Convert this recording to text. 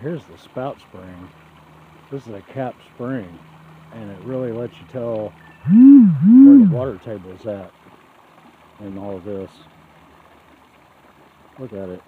here's the spout spring. This is a capped spring, and it really lets you tell where the water table is at in all of this. Look at it.